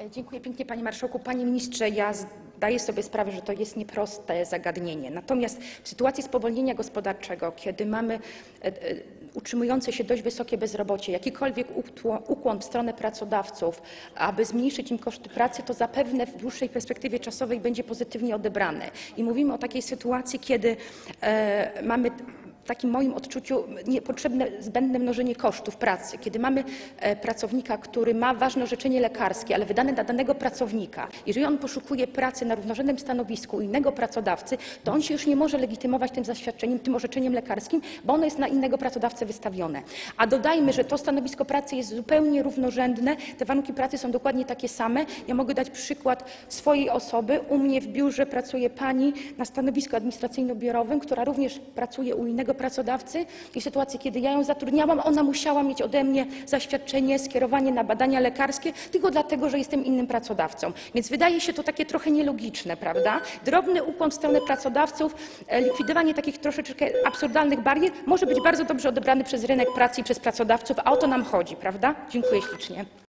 E, Dziękuję pięknie, panie marszałku. Panie ministrze, ja zdaję sobie sprawę, że to jest nieproste zagadnienie. Natomiast w sytuacji spowolnienia gospodarczego, kiedy mamy e, e, utrzymujące się dość wysokie bezrobocie, jakikolwiek ukłon w stronę pracodawców, aby zmniejszyć im koszty pracy, to zapewne w dłuższej perspektywie czasowej będzie pozytywnie odebrane. I mówimy o takiej sytuacji, kiedy mamy takim moim odczuciu niepotrzebne, zbędne mnożenie kosztów pracy. Kiedy mamy e, pracownika, który ma ważne orzeczenie lekarskie, ale wydane dla danego pracownika, jeżeli on poszukuje pracy na równorzędnym stanowisku u innego pracodawcy, to on się już nie może legitymować tym zaświadczeniem, tym orzeczeniem lekarskim, bo ono jest na innego pracodawcę wystawione. A dodajmy, że to stanowisko pracy jest zupełnie równorzędne, te warunki pracy są dokładnie takie same. Ja mogę dać przykład swojej osoby. U mnie w biurze pracuje pani na stanowisku administracyjno-biurowym, która również pracuje u innego pracodawcy i w sytuacji, kiedy ja ją zatrudniałam, ona musiała mieć ode mnie zaświadczenie, skierowanie na badania lekarskie, tylko dlatego, że jestem innym pracodawcą. Więc wydaje się to takie trochę nielogiczne, prawda? Drobny ukłon w stronę pracodawców, e, likwidowanie takich troszeczkę absurdalnych barier może być bardzo dobrze odebrany przez rynek pracy i przez pracodawców, a o to nam chodzi, prawda? Dziękuję ślicznie.